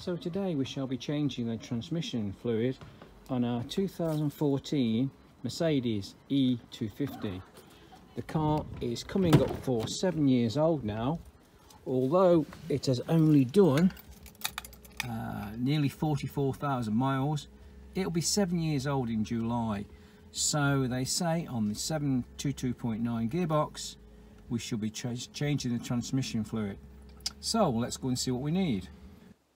So today we shall be changing the transmission fluid on our 2014 Mercedes E250. The car is coming up for seven years old now, although it has only done uh, nearly 44,000 miles. It'll be seven years old in July. So they say on the 722.9 gearbox, we should be ch changing the transmission fluid. So let's go and see what we need.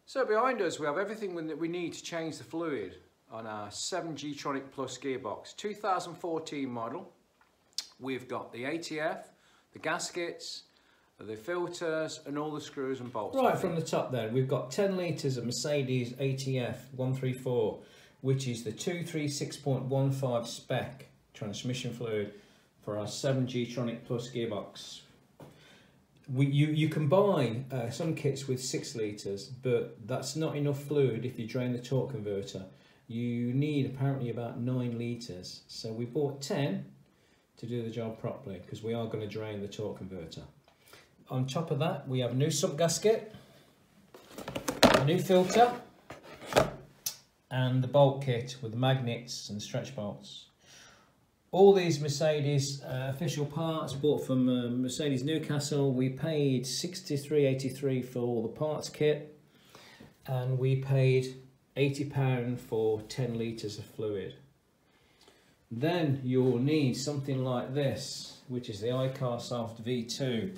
So behind us we have everything that we need to change the fluid on our 7G Tronic Plus gearbox, 2014 model. We've got the ATF, the gaskets, the filters and all the screws and bolts. Right from the top then, we've got 10 litres of Mercedes ATF 134, which is the 236.15 spec transmission fluid for our 7G Tronic Plus gearbox. We, you, you can buy uh, some kits with 6 litres, but that's not enough fluid if you drain the torque converter. You need apparently about 9 litres, so we bought 10 to do the job properly because we are going to drain the torque converter. On top of that, we have a new sump gasket, a new filter, and the bolt kit with the magnets and stretch bolts. All these Mercedes uh, official parts bought from uh, Mercedes Newcastle. We paid 63.83 for all the parts kit, and we paid £80 for 10 litres of fluid. Then you'll need something like this, which is the iCarSoft V2.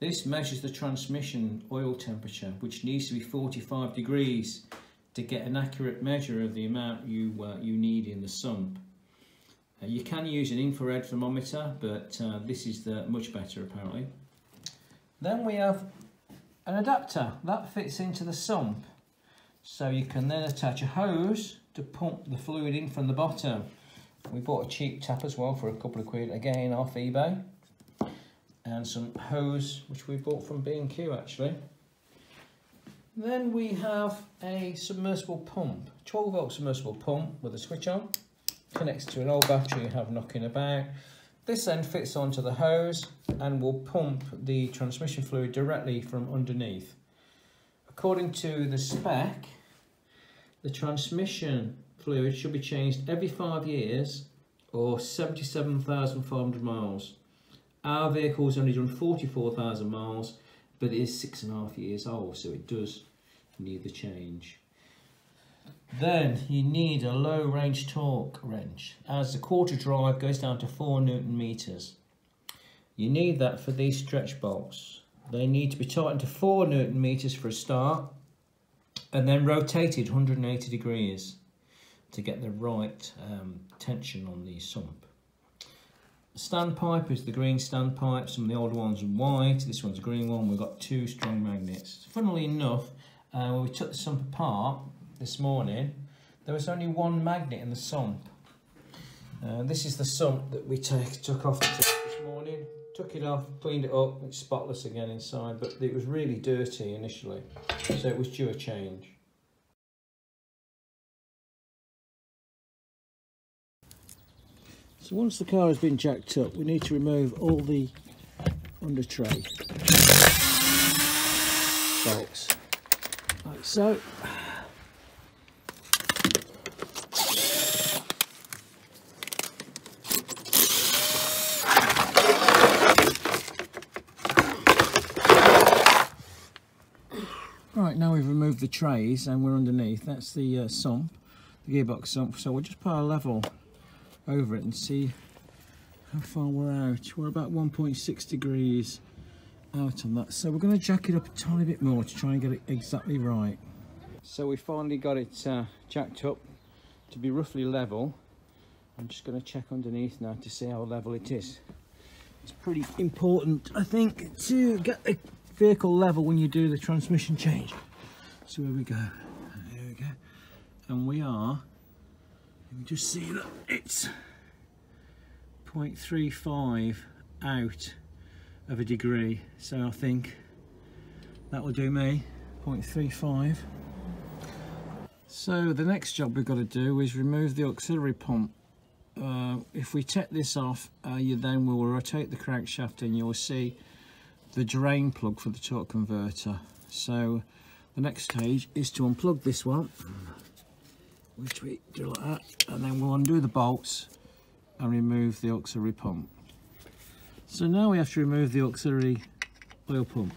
This measures the transmission oil temperature, which needs to be 45 degrees to get an accurate measure of the amount you, uh, you need in the sump. Uh, you can use an infrared thermometer, but uh, this is the much better apparently. Then we have an adapter that fits into the sump. So you can then attach a hose to pump the fluid in from the bottom. We bought a cheap tap as well for a couple of quid, again off eBay. And some hose, which we bought from B&Q actually. Then we have a submersible pump, 12 volt submersible pump with a switch on. Connects to an old battery you have knocking about. This then fits onto the hose and will pump the transmission fluid directly from underneath. According to the spec, the transmission fluid should be changed every five years or 77,500 miles. Our vehicle's only done 44,000 miles, but it is six and a half years old, so it does need the change. Then you need a low range torque wrench as the quarter drive goes down to 4 newton meters. You need that for these stretch bolts. They need to be tightened to 4 newton meters for a start and then rotated 180 degrees to get the right um, tension on the sump. Standpipe is the green standpipe, some of the older ones are white, this one's a green one, we've got two strong magnets. Funnily enough, uh, when we took the sump apart this morning, there was only one magnet in the sump. Uh, this is the sump that we take, took off this morning, took it off, cleaned it up, it's spotless again inside, but it was really dirty initially, so it was due a change. So once the car has been jacked up, we need to remove all the under tray bolts, like so. Right, now we've removed the trays and we're underneath. That's the uh, sump, the gearbox sump. So we'll just put our level over it and see how far we're out. We're about 1.6 degrees out on that. So we're going to jack it up a tiny bit more to try and get it exactly right. So we finally got it uh, jacked up to be roughly level. I'm just going to check underneath now to see how level it is. It's pretty important, I think, to get the vehicle level when you do the transmission change. So here we go. There we go. And we are you can just see that it's 0.35 out of a degree so I think that will do me 0.35 so the next job we've got to do is remove the auxiliary pump uh, if we take this off uh, you then will rotate the crankshaft and you'll see the drain plug for the torque converter so The next stage is to unplug this one, which we do like that, and then we'll undo the bolts and remove the auxiliary pump. So now we have to remove the auxiliary oil pump.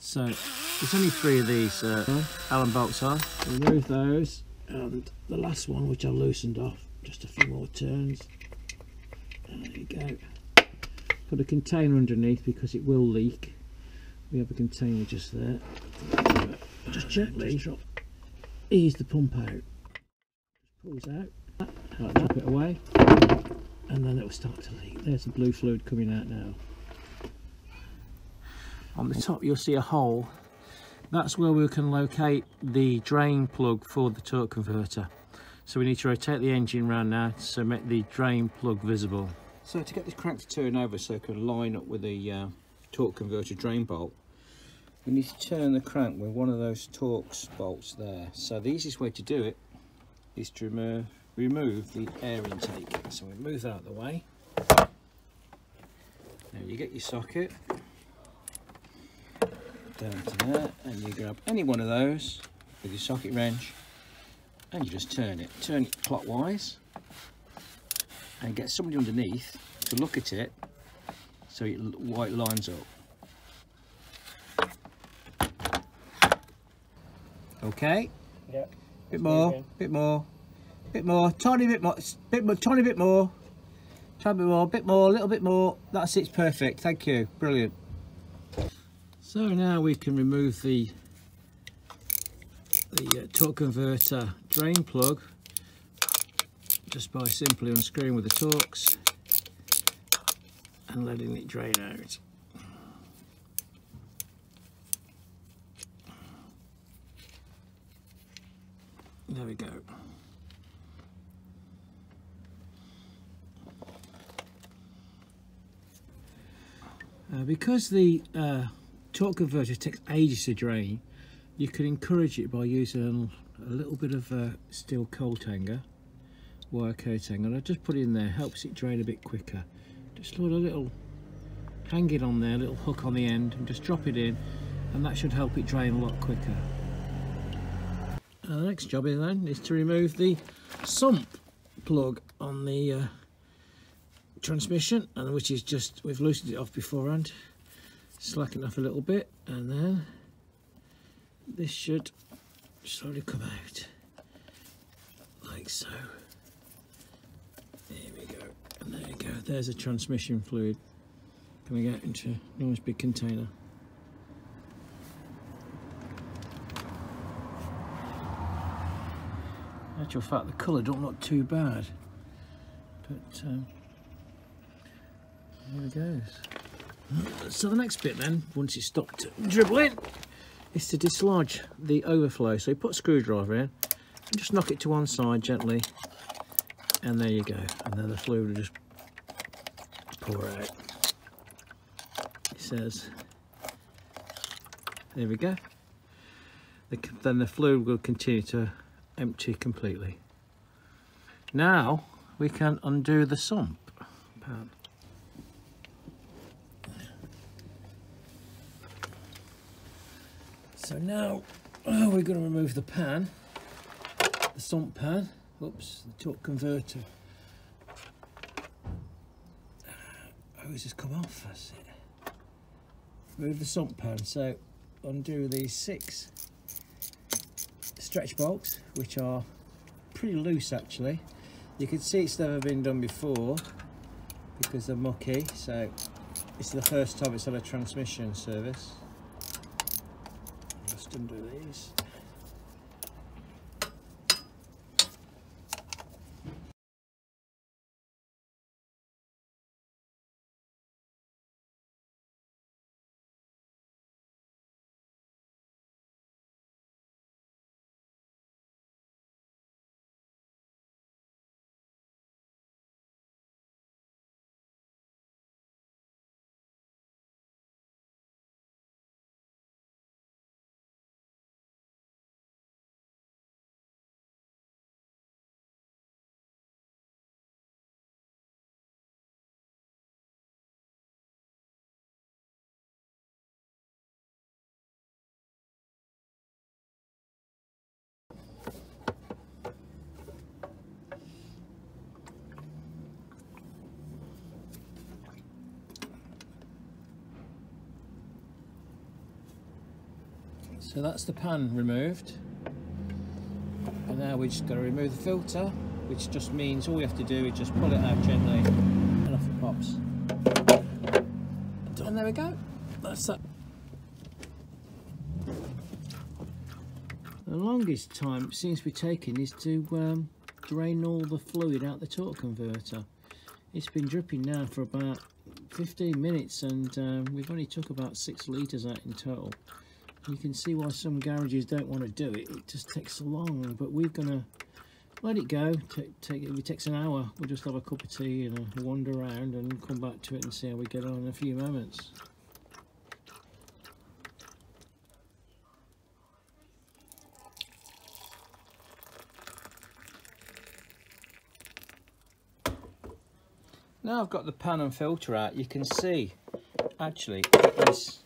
So there's only three of these uh, Allen bolts are. Remove those and the last one which I've loosened off, just a few more turns. There you go. Put a container underneath because it will leak. We have a container just there. Just gently ease the pump out. Just pulls out. Like drop it away and then it will start to leak. There's the blue fluid coming out now. On the top you'll see a hole. That's where we can locate the drain plug for the torque converter. So we need to rotate the engine round now to make the drain plug visible. So to get this crank to turn over so it can line up with the uh, torque converter drain bolt, we need to turn the crank with one of those Torx bolts there. So the easiest way to do it is to remove, remove the air intake. So we move that out of the way. Now you get your socket down to there and you grab any one of those with your socket wrench and you just turn it. Turn it clockwise and get somebody underneath to look at it so it white lines up. Okay. Yeah. Bit more, bit more, bit more, tiny bit more, bit more, tiny bit more, tiny bit more, bit more, a little bit more. That's it, perfect. Thank you, brilliant. So now we can remove the the uh, torque converter drain plug just by simply unscrewing with the Torx and letting it drain out. There we go. Uh, because the uh, torque converter takes ages to drain, you can encourage it by using a little bit of uh, steel coat hanger, wire coat hanger. I just put it in there, helps it drain a bit quicker. Just put a little, hang it on there, a little hook on the end, and just drop it in, and that should help it drain a lot quicker. Uh, the next job then is to remove the sump plug on the uh, transmission, and which is just we've loosened it off beforehand, slacken off a little bit, and then this should slowly come out like so. There we go, and there you go. There's a transmission fluid coming out into a nice big container. Actual fact the colour don't look too bad. But um, there it goes. So the next bit then once it's stopped dribbling is to dislodge the overflow. So you put a screwdriver in and just knock it to one side gently and there you go. And then the fluid will just pour out. It says there we go. The, then the fluid will continue to empty completely. Now we can undo the sump pan. So now oh, we're going to remove the pan, the sump pan, oops, the torque converter. Uh, oh, Hose has come off, that's it. Remove the sump pan, so undo these six stretch bolts which are pretty loose actually. You can see it's never been done before because they're mucky so it's the first time it's had a transmission service. Just undo these So that's the pan removed. And now we're just going to remove the filter, which just means all we have to do is just pull it out gently and off it pops. And there we go. That's that. The longest time it seems to be taking is to um, drain all the fluid out the torque converter. It's been dripping now for about 15 minutes and um, we've only took about 6 litres out in total. You can see why some garages don't want to do it, it just takes so long, but we're to let it go, take, take, if it takes an hour, we'll just have a cup of tea and a wander around and come back to it and see how we get on in a few moments. Now I've got the pan and filter out, you can see actually is,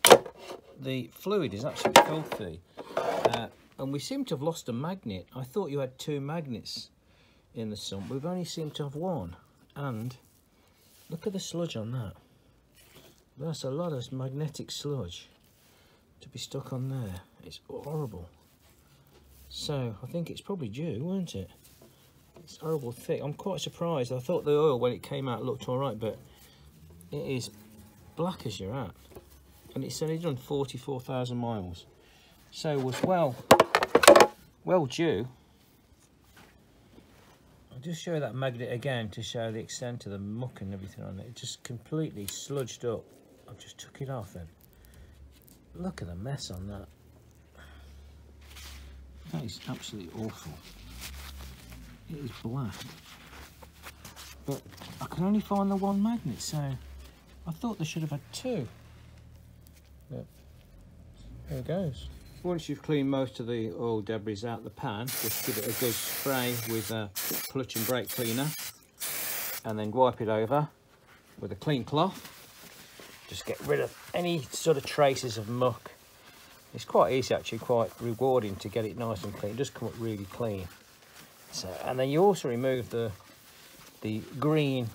the fluid is absolutely filthy. Uh, and we seem to have lost a magnet. I thought you had two magnets in the sump. We've only seemed to have one. And look at the sludge on that. That's a lot of magnetic sludge to be stuck on there. It's horrible. So I think it's probably due, won't it? It's horrible thick. I'm quite surprised. I thought the oil when it came out looked all right, but it is black as you're at. And it's only done 44,000 miles. So was well, well due. I'll just show that magnet again to show the extent of the muck and everything on it. It just completely sludged up. I just took it off then. Look at the mess on that. That is absolutely awful. It is black. But I can only find the one magnet, so I thought they should have had two. There it goes. Once you've cleaned most of the oil debris out the pan, just give it a good spray with a clutch and brake cleaner and then wipe it over with a clean cloth. Just get rid of any sort of traces of muck. It's quite easy actually, quite rewarding to get it nice and clean. It does come up really clean. So, and then you also remove the the green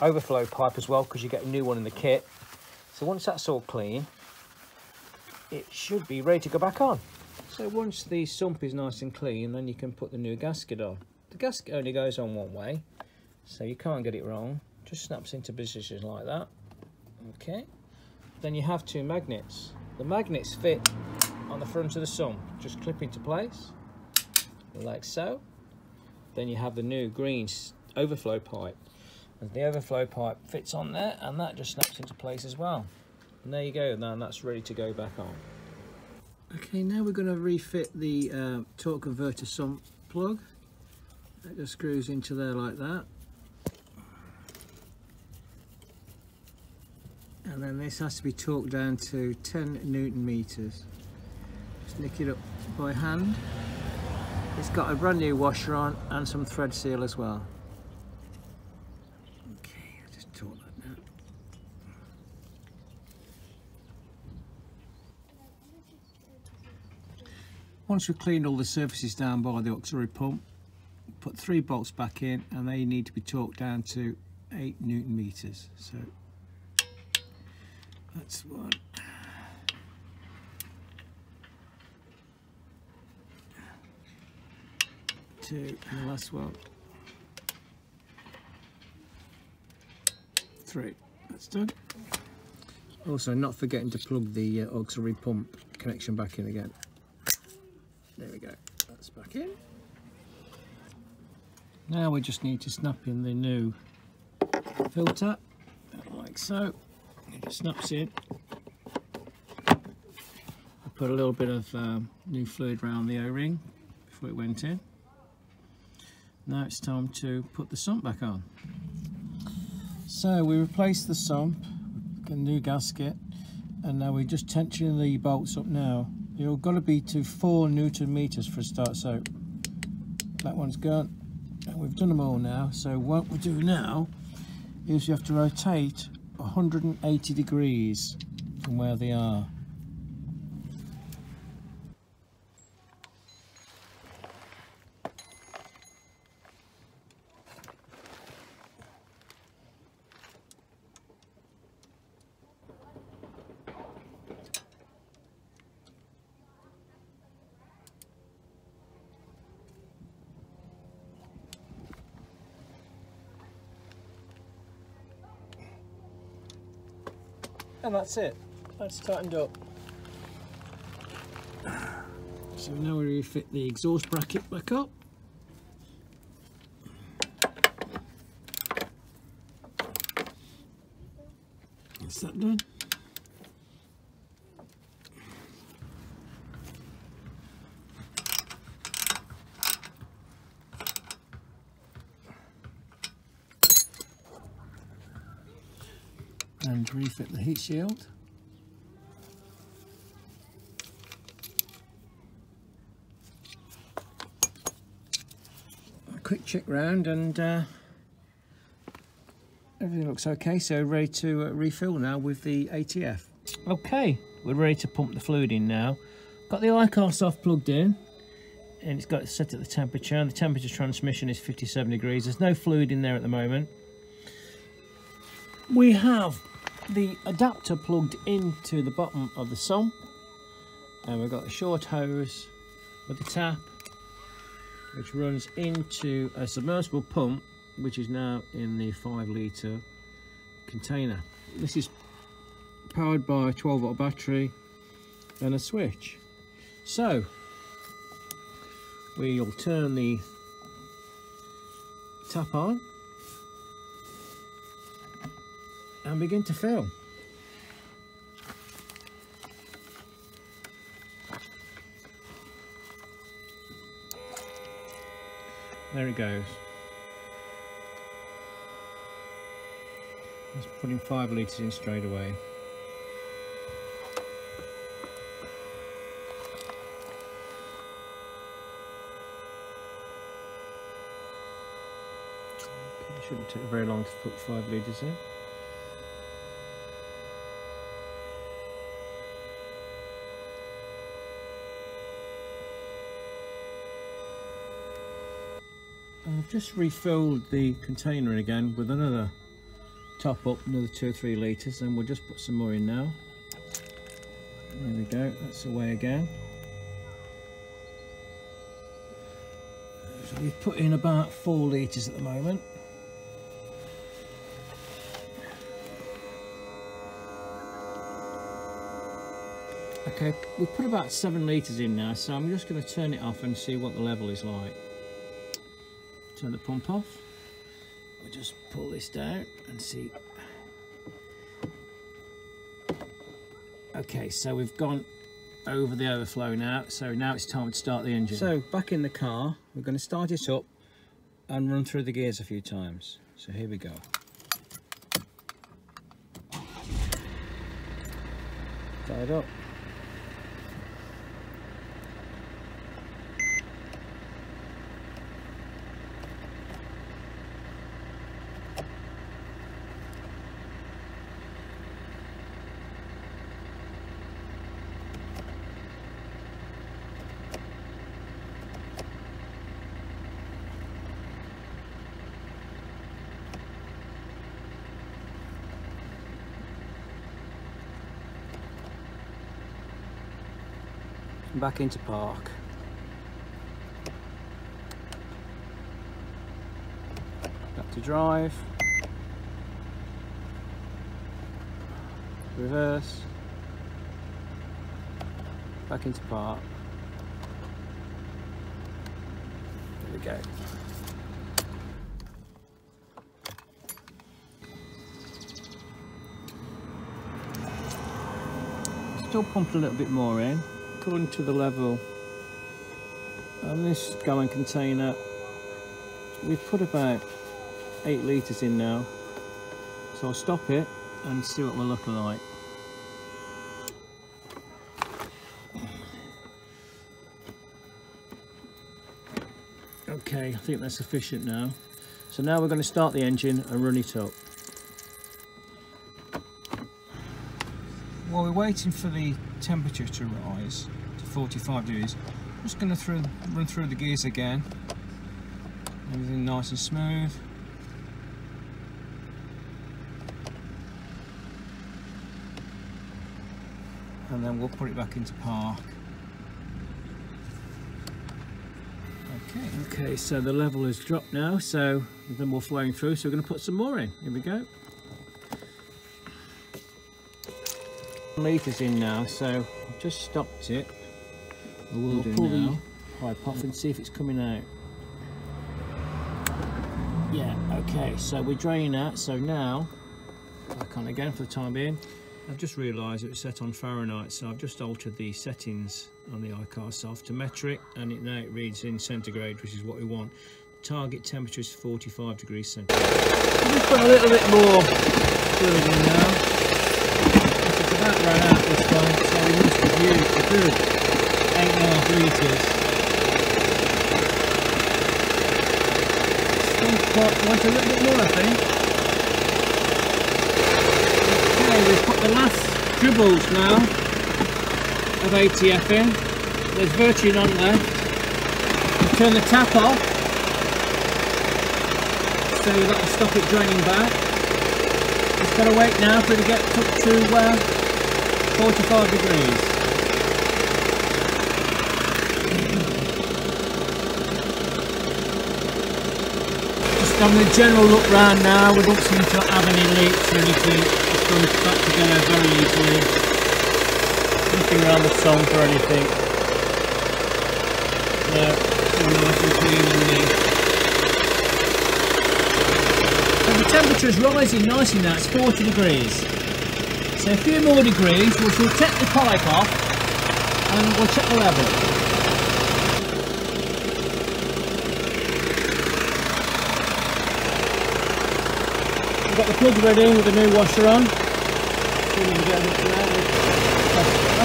overflow pipe as well because you get a new one in the kit. So once that's all clean, it should be ready to go back on. So once the sump is nice and clean, then you can put the new gasket on. The gasket only goes on one way, so you can't get it wrong. Just snaps into positions like that. Okay. Then you have two magnets. The magnets fit on the front of the sump, just clip into place, like so. Then you have the new green overflow pipe. And the overflow pipe fits on there and that just snaps into place as well. And there you go, now that's ready to go back on. Okay, now we're going to refit the uh, torque converter sump plug. It just screws into there like that. And then this has to be torqued down to 10 newton meters. Just nick it up by hand. It's got a brand new washer on and some thread seal as well. Okay, I'll just torque that now. Once we've cleaned all the surfaces down by the auxiliary pump, put three bolts back in and they need to be torqued down to 8 newton meters. So that's one. two, and the last one. Three. That's done. Also, not forgetting to plug the uh, auxiliary pump connection back in again. There we go. That's back in. Now we just need to snap in the new filter, like so. It snaps in. I put a little bit of um, new fluid around the O-ring before it went in. Now it's time to put the sump back on. So we replaced the sump, a new gasket, and now we're just tensioning the bolts up now. You're got to be to four newton meters for a start. So that one's gone, and we've done them all now. So what we do now is you have to rotate 180 degrees from where they are. And that's it. That's tightened up. So now we refit the exhaust bracket back up. That's that done. And refit the heat shield. A quick check round and uh, everything looks okay so ready to uh, refill now with the ATF. Okay, we're ready to pump the fluid in now. Got the iCarSoft plugged in and it's got it set at the temperature and the temperature transmission is 57 degrees. There's no fluid in there at the moment. We have the adapter plugged into the bottom of the sump and we've got a short hose with a tap which runs into a submersible pump which is now in the 5 litre container. This is powered by a 12 volt battery and a switch. So we'll turn the tap on and begin to fill. There it goes. Just putting five litres in straight away. Shouldn't take very long to put five litres in. I've just refilled the container again with another top up, another two or three litres, and we'll just put some more in now. There we go, that's away again. So we've put in about four litres at the moment. Okay, we've put about seven litres in now, so I'm just going to turn it off and see what the level is like turn the pump off. We'll just pull this down and see. Okay, so we've gone over the overflow now, so now it's time to start the engine. So back in the car, we're going to start it up and run through the gears a few times. So here we go. Start it up. Back into park. Back to drive. Reverse. Back into park. There we go. Still pump a little bit more in according to the level. On this gallon container we've put about eight litres in now. So I'll stop it and see what we're looking like. Okay I think that's sufficient now. So now we're going to start the engine and run it up while we're waiting for the temperature to rise to 45 degrees, I'm just going to through, run through the gears again. Everything nice and smooth. And then we'll put it back into park. Okay. Okay, so the level has dropped now, so then we're flowing through, so we're going to put some more in. Here we go. Litres in now, so I've just stopped it. I will We'll do pull now. the pipe off and see if it's coming out. Yeah, okay, so we're draining that, so now, back on again for the time being. I've just realised it was set on Fahrenheit, so I've just altered the settings on the iCarSoft to metric, and it now it reads in centigrade, which is what we want. Target temperature is 45 degrees centigrade. Just put a little bit more fluid in now. About ran out this time, so we must have used a good eight and a half litres. Still quite want a little bit more, I think. Okay, we've put the last dribbles now of ATF in. There's virtue none left. We turn the tap off, so that'll stop it draining back. Just gotta wait now for it to get up to uh, 45 degrees. Just having a general look round now, we don't seem to have any leaks or anything. It's going back together very easily. Nothing around the sump or anything. No, all nice and rising nicely now, it's 40 degrees. So a few more degrees, We'll take the pipe off and we'll check the level. We've got the plug ready with the new washer on.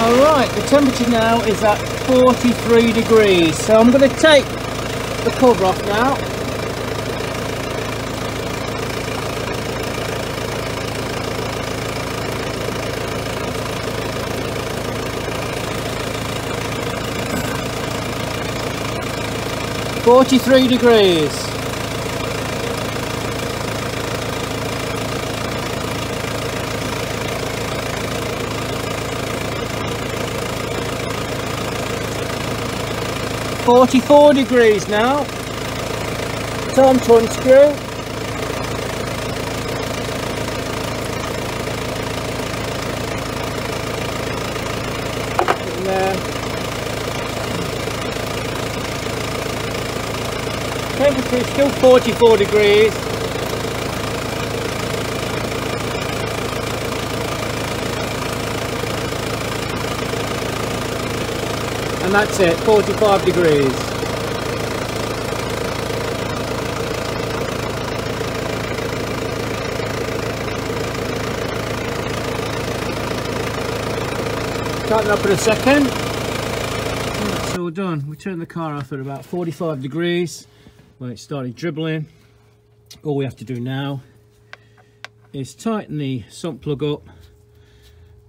Alright, the temperature now is at 43 degrees. So I'm going to take the cover off now. Forty-three degrees. Forty-four degrees now. Time to unscrew. In there. Is still 44 degrees. And that's it, 45 degrees. Tighten up in a second. So we're done. We turned the car off at about 45 degrees when it started dribbling. All we have to do now is tighten the sump plug up,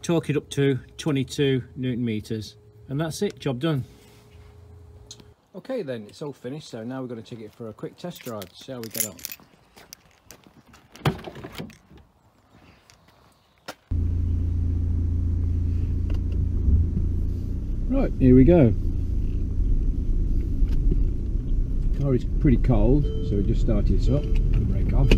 torque it up to 22 newton meters, and that's it, job done. Okay then, it's all finished, so now we're going to take it for a quick test drive, see how we get on. Right, here we go. Oh, car is pretty cold, so we just started this up. Off. Brake off.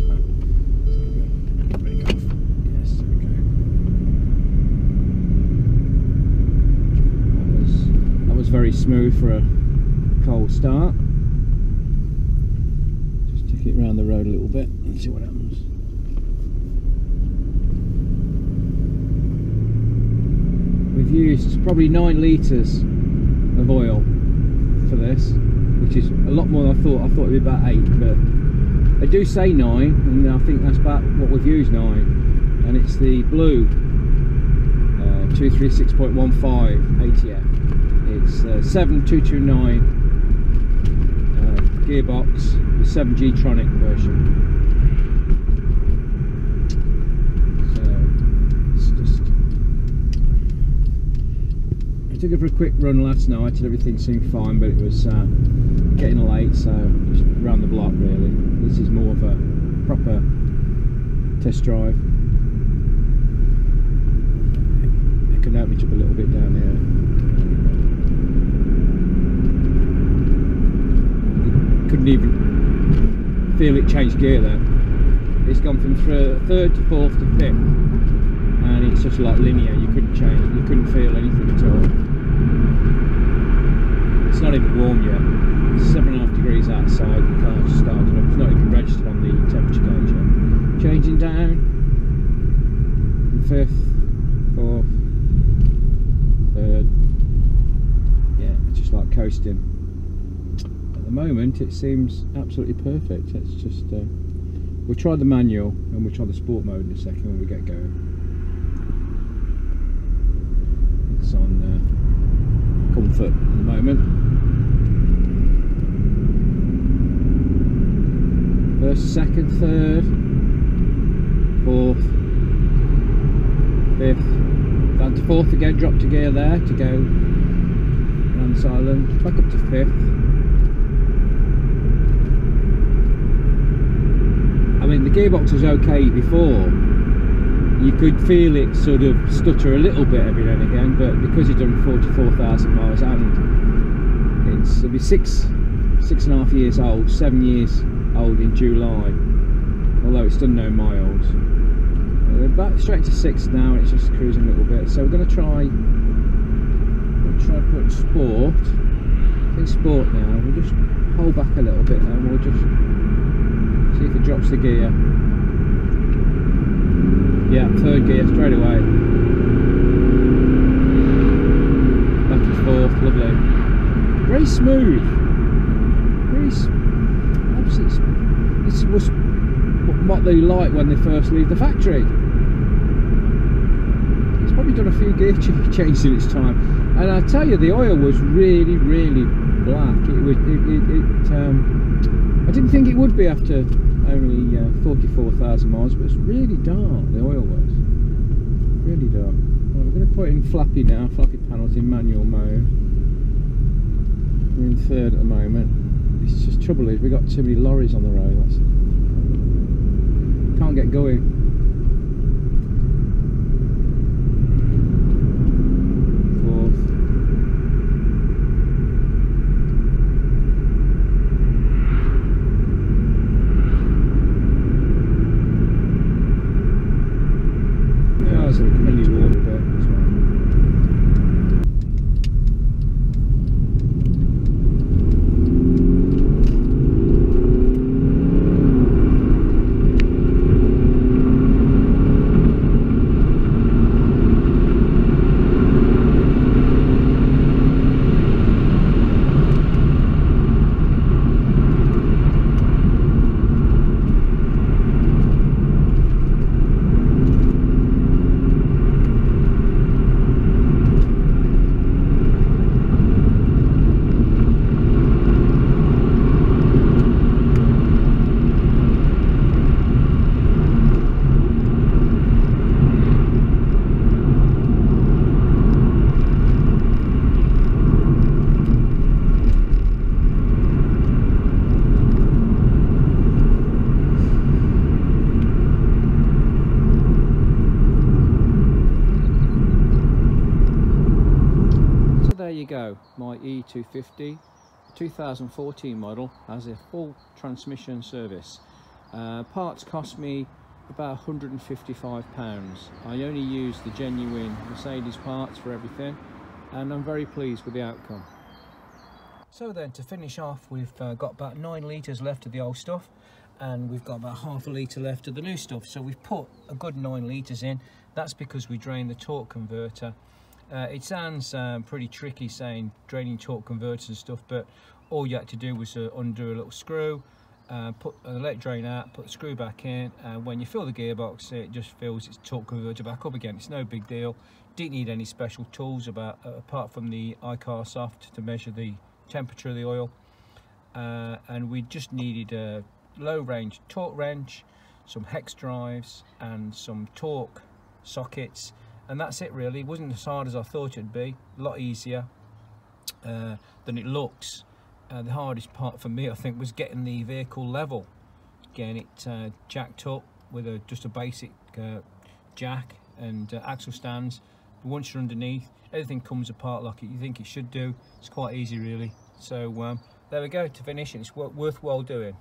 That was very smooth for a cold start. Just take it around the road a little bit and see what happens. We've used probably nine litres of oil for this which is a lot more than I thought. I thought it'd be about eight, but they do say nine, and I think that's about what we've used nine. And it's the blue uh, 236.15 ATF. It's uh, 7229 uh, gearbox, the 7G Tronic version. So it's just I took it for a quick run last night and everything seemed fine, but it was uh, getting late, so just round the block really. This is more of a proper test drive. It can help me up a little bit down here. Couldn't even feel it change gear there. It's gone from third to fourth to fifth and it's just like linear. You couldn't change. You couldn't feel anything at all. It's not even warm yet. Seven and a half degrees outside. The car just started up. It's not even registered on the temperature gauge yet. Changing down. Fifth, fourth, third. Yeah, it's just like coasting. At the moment, it seems absolutely perfect. It's just. Uh, we'll try the manual and we'll try the sport mode in a second when we get going. It's on uh, comfort at the moment. First, second, third, fourth, fifth, down to fourth again, drop to gear there to go Rance Island, back up to fifth. I mean the gearbox was okay before, you could feel it sort of stutter a little bit every now and again, but because it's done 44,000 miles and it's it'll be six, six and a half years old, seven years old in July, although it's done no miles. Uh, we're back straight to six now, and it's just cruising a little bit. So we're going to try, we'll try put sport. I think sport now. We'll just hold back a little bit, and we'll just see if it drops the gear. Yeah, third gear straight away. Back to fourth, lovely. Very smooth. Very it's, it's was what they like when they first leave the factory. It's probably done a few gear changes in its time, and I tell you, the oil was really, really black. It was, it, it, it um, I didn't think it would be after only uh, 44,000 miles, but it's really dark. The oil was really dark. Right, we're going to put in flappy now. Flappy panels in manual mode. We're in third at the moment it's just trouble is we've got too many lorries on the road. That's can't get going. go, my E250 2014 model has a full transmission service. Uh, parts cost me about 155 pounds. I only use the genuine Mercedes parts for everything and I'm very pleased with the outcome. So then to finish off we've uh, got about 9 litres left of the old stuff and we've got about half a litre left of the new stuff so we've put a good 9 litres in that's because we drained the torque converter uh, it sounds um, pretty tricky saying draining torque converters and stuff, but all you had to do was uh, undo a little screw, uh, put uh, let it drain out, put the screw back in, and when you fill the gearbox, it just fills its torque converter back up again. It's no big deal. Didn't need any special tools about uh, apart from the iCarSoft to measure the temperature of the oil, uh, and we just needed a low range torque wrench, some hex drives, and some Torx sockets and that's it really. It wasn't as hard as I thought it'd be. A lot easier uh, than it looks. Uh, the hardest part for me I think was getting the vehicle level. Getting it uh, jacked up with a just a basic uh, jack and uh, axle stands. But once you're underneath everything comes apart like you think it should do. It's quite easy really. So um, there we go to finish. It's worthwhile doing